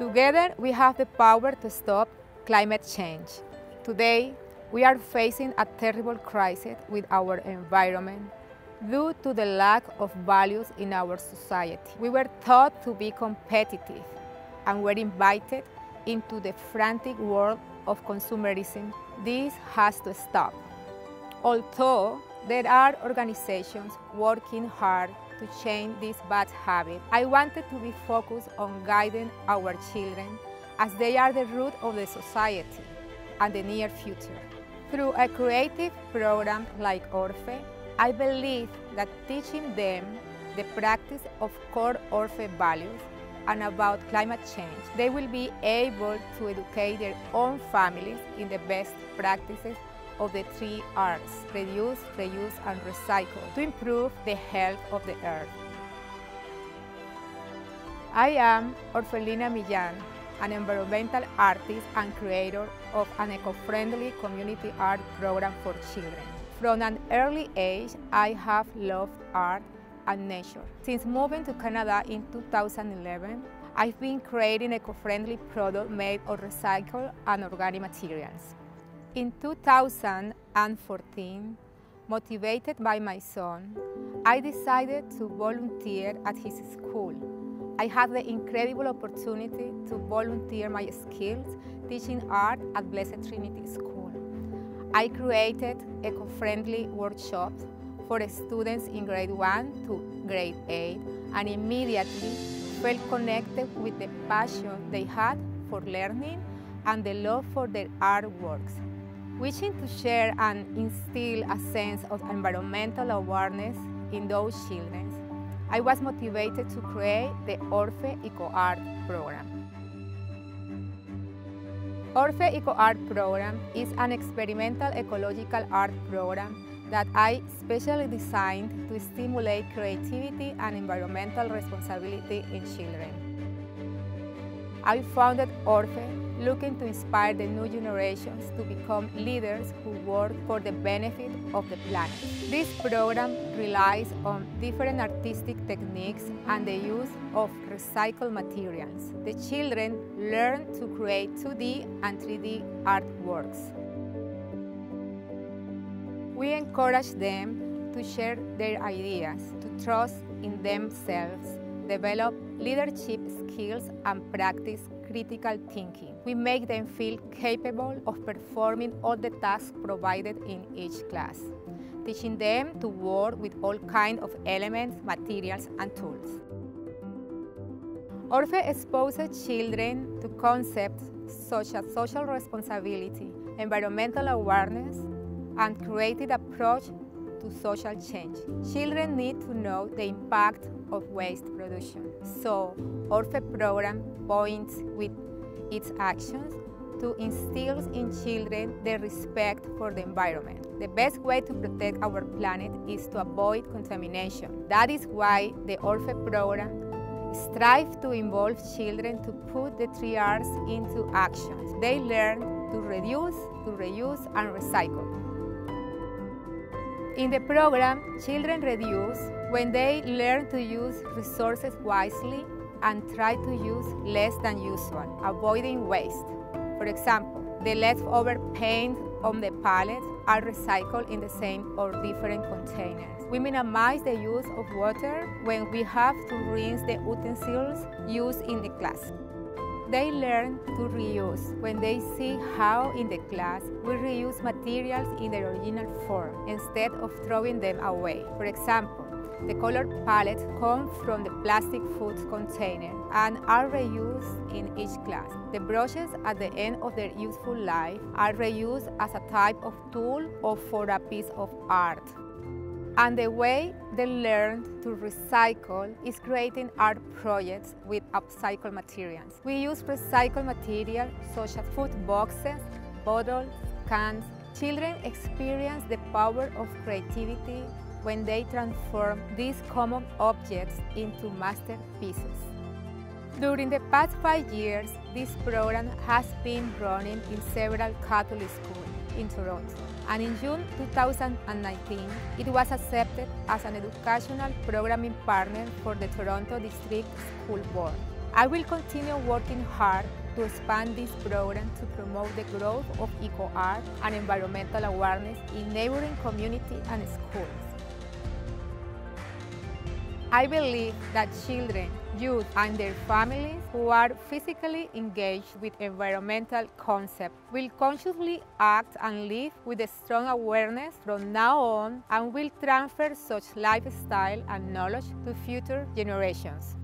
Together, we have the power to stop climate change. Today, we are facing a terrible crisis with our environment due to the lack of values in our society. We were taught to be competitive and were invited into the frantic world of consumerism. This has to stop. Although there are organizations working hard to change this bad habit, I wanted to be focused on guiding our children as they are the root of the society and the near future. Through a creative program like Orfe, I believe that teaching them the practice of core Orfe values and about climate change, they will be able to educate their own families in the best practices of the three R's, reduce, reuse, and recycle, to improve the health of the earth. I am Orfelina Millán, an environmental artist and creator of an eco-friendly community art program for children. From an early age, I have loved art and nature. Since moving to Canada in 2011, I've been creating eco-friendly products made of recycled and organic materials. In 2014, motivated by my son, I decided to volunteer at his school. I had the incredible opportunity to volunteer my skills teaching art at Blessed Trinity School. I created eco-friendly workshops for students in grade 1 to grade 8 and immediately felt connected with the passion they had for learning and the love for their artworks. Wishing to share and instill a sense of environmental awareness in those children, I was motivated to create the Orfe Eco Art program. Orfe Eco Art program is an experimental ecological art program that I specially designed to stimulate creativity and environmental responsibility in children. I founded Orfe looking to inspire the new generations to become leaders who work for the benefit of the planet. This program relies on different artistic techniques and the use of recycled materials. The children learn to create 2D and 3D artworks. We encourage them to share their ideas, to trust in themselves, develop leadership skills, and practice critical thinking. We make them feel capable of performing all the tasks provided in each class, teaching them to work with all kinds of elements, materials, and tools. Orfe exposes children to concepts such as social responsibility, environmental awareness, and creative approach to social change. Children need to know the impact of waste production. So, Orfe program points with its actions to instill in children the respect for the environment. The best way to protect our planet is to avoid contamination. That is why the Orfe program strives to involve children to put the three R's into action. They learn to reduce, to reuse, and recycle. In the program, children reduce when they learn to use resources wisely and try to use less than usual, avoiding waste. For example, the leftover paint on the palettes are recycled in the same or different containers. We minimize the use of water when we have to rinse the utensils used in the class. They learn to reuse when they see how in the class we reuse materials in their original form instead of throwing them away. For example, the color palettes come from the plastic food container and are reused in each class. The brushes at the end of their useful life are reused as a type of tool or for a piece of art. And the way they learn to recycle is creating art projects with upcycled materials. We use recycled material such as food boxes, bottles, cans. Children experience the power of creativity when they transform these common objects into masterpieces. During the past five years, this program has been running in several Catholic schools in Toronto. And in June 2019, it was accepted as an educational programming partner for the Toronto District School Board. I will continue working hard to expand this program to promote the growth of eco-art and environmental awareness in neighboring communities and schools. I believe that children, youth, and their families who are physically engaged with environmental concepts will consciously act and live with a strong awareness from now on and will transfer such lifestyle and knowledge to future generations.